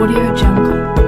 Audio Jungle.